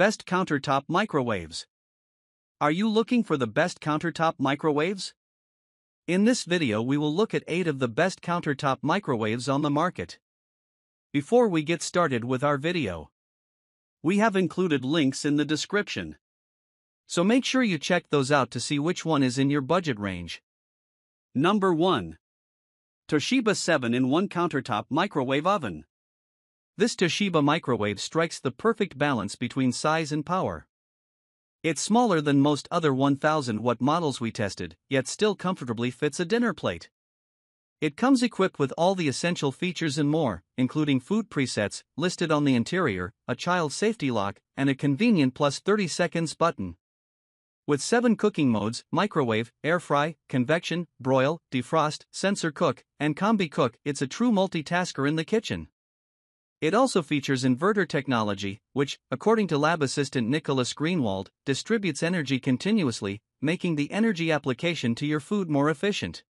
Best Countertop Microwaves. Are you looking for the best countertop microwaves? In this video, we will look at 8 of the best countertop microwaves on the market. Before we get started with our video, we have included links in the description. So make sure you check those out to see which one is in your budget range. Number 1 Toshiba 7 in 1 Countertop Microwave Oven. This Toshiba microwave strikes the perfect balance between size and power. It's smaller than most other 1000 watt models we tested, yet still comfortably fits a dinner plate. It comes equipped with all the essential features and more, including food presets listed on the interior, a child safety lock, and a convenient plus 30 seconds button. With 7 cooking modes microwave, air fry, convection, broil, defrost, sensor cook, and combi cook it's a true multitasker in the kitchen. It also features inverter technology, which, according to lab assistant Nicholas Greenwald, distributes energy continuously, making the energy application to your food more efficient.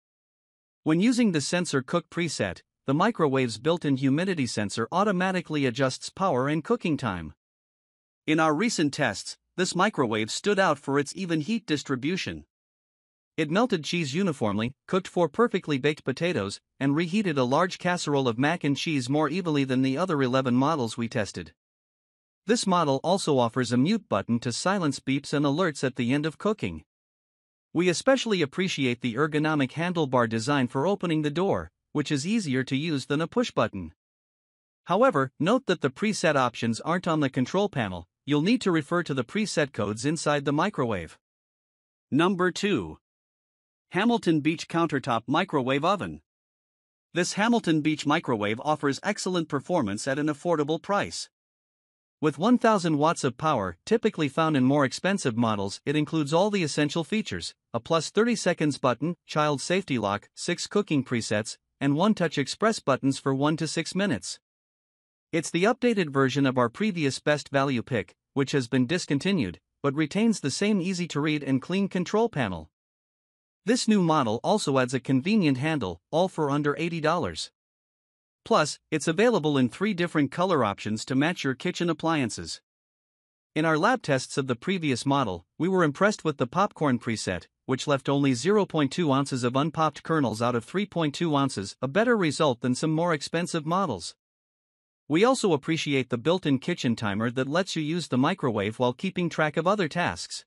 When using the sensor cook preset, the microwave's built in humidity sensor automatically adjusts power and cooking time. In our recent tests, this microwave stood out for its even heat distribution. It melted cheese uniformly, cooked four perfectly baked potatoes, and reheated a large casserole of mac and cheese more evenly than the other 11 models we tested. This model also offers a mute button to silence beeps and alerts at the end of cooking. We especially appreciate the ergonomic handlebar design for opening the door, which is easier to use than a push button. However, note that the preset options aren't on the control panel, you'll need to refer to the preset codes inside the microwave. Number 2. Hamilton Beach Countertop Microwave Oven. This Hamilton Beach microwave offers excellent performance at an affordable price. With 1000 watts of power, typically found in more expensive models, it includes all the essential features a plus 30 seconds button, child safety lock, 6 cooking presets, and one touch express buttons for 1 to 6 minutes. It's the updated version of our previous best value pick, which has been discontinued, but retains the same easy to read and clean control panel. This new model also adds a convenient handle, all for under $80. Plus, it's available in three different color options to match your kitchen appliances. In our lab tests of the previous model, we were impressed with the popcorn preset, which left only 0.2 ounces of unpopped kernels out of 3.2 ounces, a better result than some more expensive models. We also appreciate the built in kitchen timer that lets you use the microwave while keeping track of other tasks.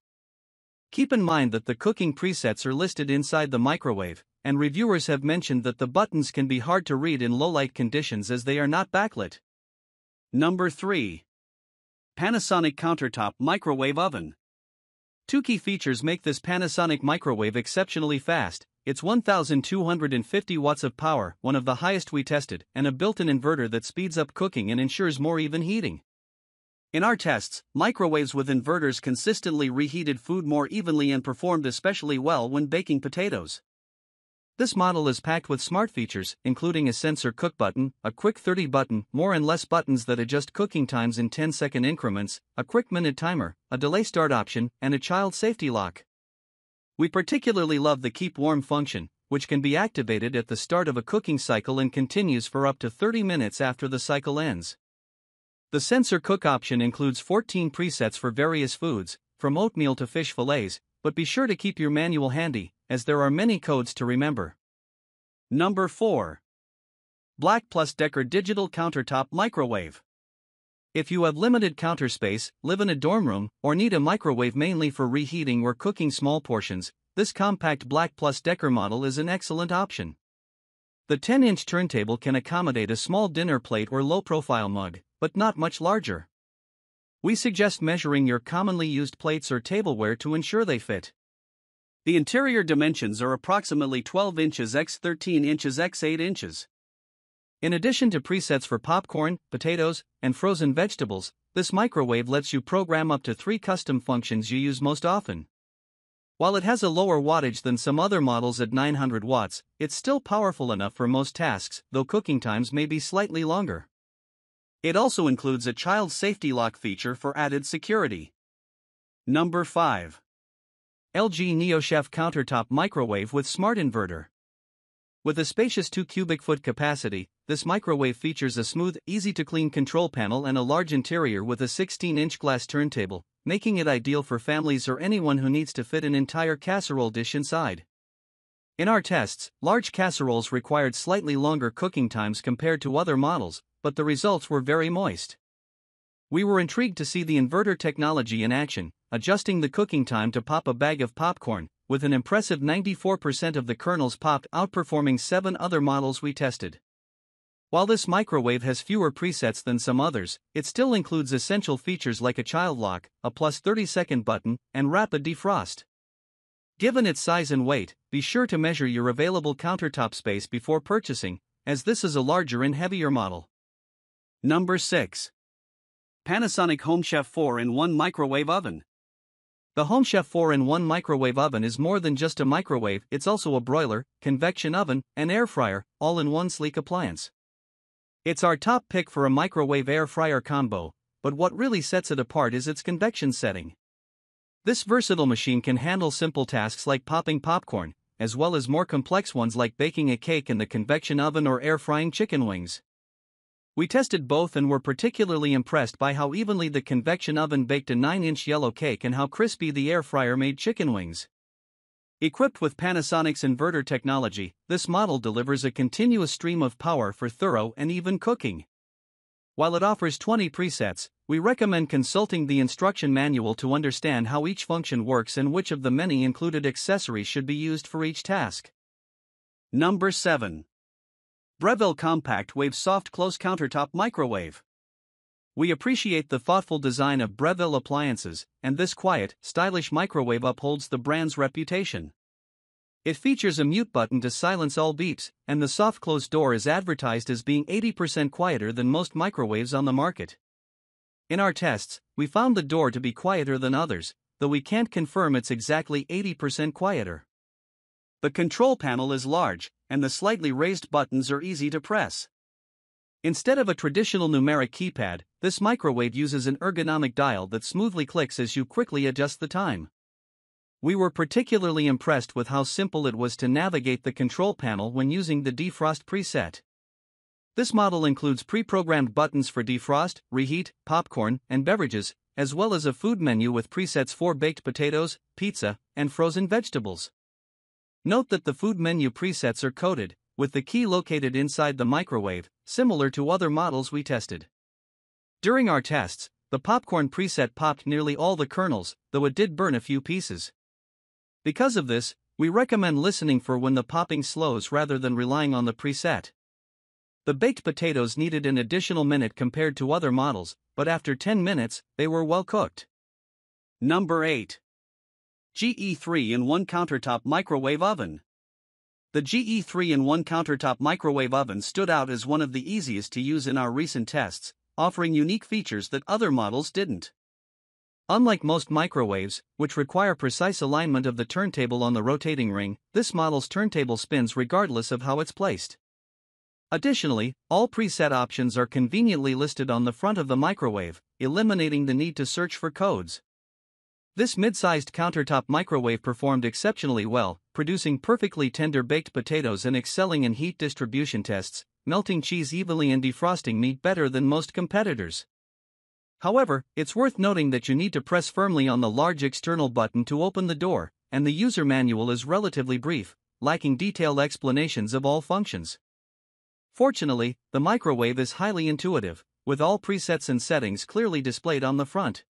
Keep in mind that the cooking presets are listed inside the microwave, and reviewers have mentioned that the buttons can be hard to read in low light conditions as they are not backlit. Number 3. Panasonic Countertop Microwave Oven. Two key features make this Panasonic microwave exceptionally fast. It's 1250 watts of power, one of the highest we tested, and a built in inverter that speeds up cooking and ensures more even heating. In our tests, microwaves with inverters consistently reheated food more evenly and performed especially well when baking potatoes. This model is packed with smart features, including a sensor cook button, a quick 30 button, more and less buttons that adjust cooking times in 10 second increments, a quick minute timer, a delay start option, and a child safety lock. We particularly love the keep warm function, which can be activated at the start of a cooking cycle and continues for up to 30 minutes after the cycle ends. The sensor cook option includes 14 presets for various foods, from oatmeal to fish fillets, but be sure to keep your manual handy, as there are many codes to remember. Number 4. Black Plus Decker Digital Countertop Microwave. If you have limited counter space, live in a dorm room, or need a microwave mainly for reheating or cooking small portions, this compact Black Plus Decker model is an excellent option. The 10 inch turntable can accommodate a small dinner plate or low profile mug, but not much larger. We suggest measuring your commonly used plates or tableware to ensure they fit. The interior dimensions are approximately 12 inches x 13 inches x 8 inches. In addition to presets for popcorn, potatoes, and frozen vegetables, this microwave lets you program up to three custom functions you use most often. While it has a lower wattage than some other models at 900 watts, it's still powerful enough for most tasks, though cooking times may be slightly longer. It also includes a child safety lock feature for added security. Number 5. LG NeoChef Countertop Microwave with Smart Inverter. With a spacious 2 cubic foot capacity, this microwave features a smooth, easy to clean control panel and a large interior with a 16 inch glass turntable, making it ideal for families or anyone who needs to fit an entire casserole dish inside. In our tests, large casseroles required slightly longer cooking times compared to other models, but the results were very moist. We were intrigued to see the inverter technology in action, adjusting the cooking time to pop a bag of popcorn, with an impressive 94% of the kernels popped, outperforming seven other models we tested. While this microwave has fewer presets than some others, it still includes essential features like a child lock, a plus 30 second button, and rapid defrost. Given its size and weight, be sure to measure your available countertop space before purchasing, as this is a larger and heavier model. Number 6. Panasonic Home Chef 4 in 1 Microwave Oven. The Home Chef 4 in 1 microwave oven is more than just a microwave, it's also a broiler, convection oven, and air fryer, all in one sleek appliance. It's our top pick for a microwave air fryer combo, but what really sets it apart is its convection setting. This versatile machine can handle simple tasks like popping popcorn, as well as more complex ones like baking a cake in the convection oven or air frying chicken wings. We tested both and were particularly impressed by how evenly the convection oven baked a 9 inch yellow cake and how crispy the air fryer made chicken wings. Equipped with Panasonic's inverter technology, this model delivers a continuous stream of power for thorough and even cooking. While it offers 20 presets, we recommend consulting the instruction manual to understand how each function works and which of the many included accessories should be used for each task. Number 7. Breville Compact Wave Soft Close Countertop Microwave. We appreciate the thoughtful design of Breville appliances, and this quiet, stylish microwave upholds the brand's reputation. It features a mute button to silence all beeps, and the soft close door is advertised as being 80% quieter than most microwaves on the market. In our tests, we found the door to be quieter than others, though we can't confirm it's exactly 80% quieter. The control panel is large, and the slightly raised buttons are easy to press. Instead of a traditional numeric keypad, this microwave uses an ergonomic dial that smoothly clicks as you quickly adjust the time. We were particularly impressed with how simple it was to navigate the control panel when using the defrost preset. This model includes pre programmed buttons for defrost, reheat, popcorn, and beverages, as well as a food menu with presets for baked potatoes, pizza, and frozen vegetables. Note that the food menu presets are coded, with the key located inside the microwave, similar to other models we tested. During our tests, the popcorn preset popped nearly all the kernels, though it did burn a few pieces. Because of this, we recommend listening for when the popping slows rather than relying on the preset. The baked potatoes needed an additional minute compared to other models, but after 10 minutes, they were well cooked. Number 8. GE 3 in 1 countertop microwave oven. The GE 3 in 1 countertop microwave oven stood out as one of the easiest to use in our recent tests, offering unique features that other models didn't. Unlike most microwaves, which require precise alignment of the turntable on the rotating ring, this model's turntable spins regardless of how it's placed. Additionally, all preset options are conveniently listed on the front of the microwave, eliminating the need to search for codes. This mid-sized countertop microwave performed exceptionally well, producing perfectly tender baked potatoes and excelling in heat distribution tests, melting cheese evenly and defrosting meat better than most competitors. However, it's worth noting that you need to press firmly on the large external button to open the door, and the user manual is relatively brief, lacking detailed explanations of all functions. Fortunately, the microwave is highly intuitive, with all presets and settings clearly displayed on the front.